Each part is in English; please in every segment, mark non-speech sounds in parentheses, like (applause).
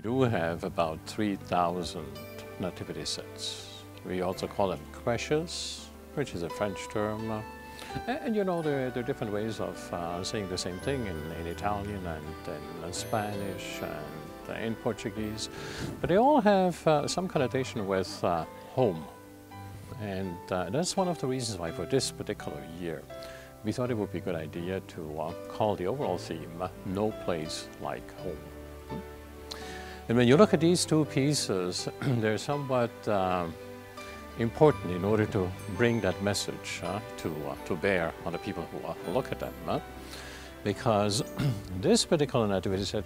We do have about 3,000 nativity sets. We also call them creches, which is a French term. Uh, and you know, there, there, are different ways of uh, saying the same thing in, in Italian and in Spanish and uh, in Portuguese. But they all have uh, some connotation with uh, home. And uh, that's one of the reasons why for this particular year, we thought it would be a good idea to call the overall theme, No Place Like Home. And when you look at these two pieces, (clears throat) they're somewhat uh, important in order to bring that message uh, to, uh, to bear on the people who uh, look at them. Uh, because (clears throat) this particular nativity set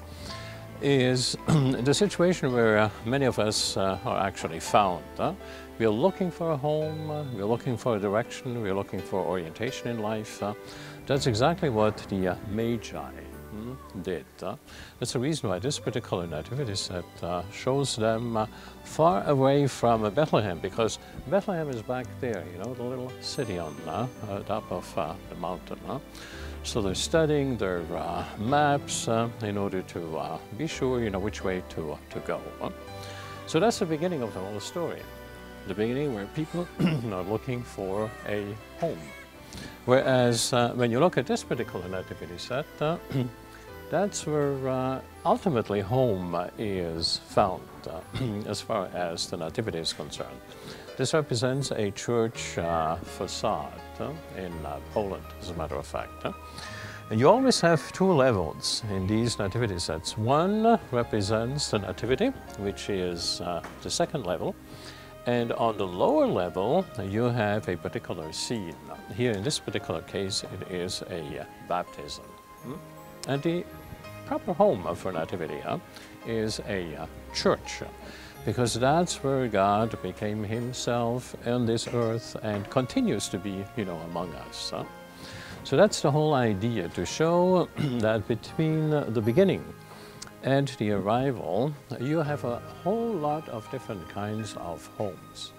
is (clears throat) the situation where uh, many of us are actually found. We're looking for a home, we're looking for a direction, we're looking for orientation in life. that's exactly what the Magi did. Uh, that's the reason why this particular nativity set uh, shows them uh, far away from Bethlehem, because Bethlehem is back there, you know, the little city on uh, top of uh, the mountain. So they're studying their uh, maps in order to be sure, you know, which way to, to go. So that's the beginning of the whole story. The beginning where people (clears throat) are looking for a home. Whereas uh, when you look at this particular nativity set, uh, that's where uh, ultimately home is found uh, (clears throat) as far as the Nativity is concerned. This represents a church uh, facade uh, in uh, Poland, as a matter of fact. And you always have two levels in these nativity sets. One represents the nativity, which is uh, the second level. And on the lower level, you have a particular scene. Here in this particular case, it is a baptism. Hmm? And the proper home for Nativity huh, is a uh, church because that's where God became himself on this earth and continues to be, you know, among us. Huh? So that's the whole idea, to show (clears throat) that between the beginning and the arrival, you have a whole lot of different kinds of homes.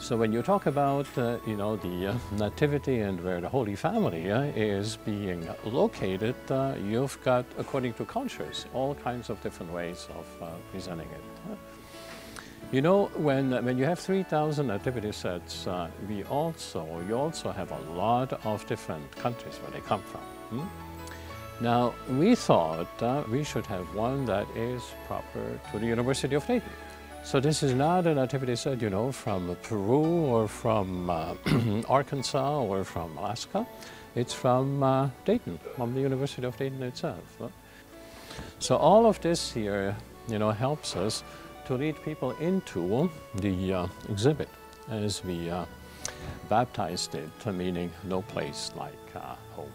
So when you talk about, uh, you know, the uh, nativity and where the Holy Family uh, is being located, uh, you've got, according to cultures, all kinds of different ways of uh, presenting it. You know, when, when you have 3,000 nativity sets, uh, we also, you also have a lot of different countries where they come from. Hmm? Now, we thought we should have one that is proper to the University of Dayton. So this is not a nativity set, you know, from Peru or from uh, (clears throat) Arkansas or from Alaska. It's from uh, Dayton, from the University of Dayton itself. So all of this here, you know, helps us to lead people into the uh, exhibit as we uh, baptized it, meaning no place like uh, home.